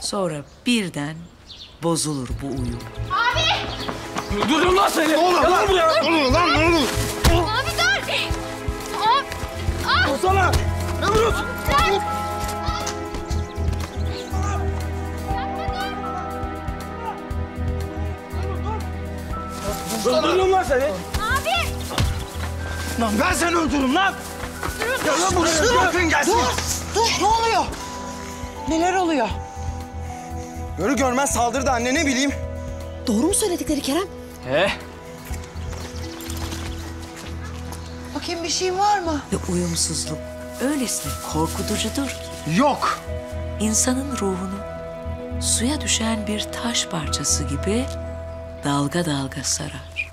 Sonra birden bozulur bu uyum. Durun lan seni. Ne oluyor lan? Ne oluyor lan ne oluyor? Abi dur! Abi! Ah! Dursana. Ne vuruyorsun? Öldürürüm lan seni. Abi! Lan ben seni öldürürüm lan. Gel lan buraya. Bırakın gelsin. Dur ne oluyor? Neler oluyor? Görü görmez saldırdı anne ne bileyim. Doğru mu söyledikleri Kerem? He. Bakayım bir şeyin var mı? Ve uyumsuzluk öylesine korkutucudur ki Yok. insanın ruhunu suya düşen bir taş parçası gibi dalga dalga sarar.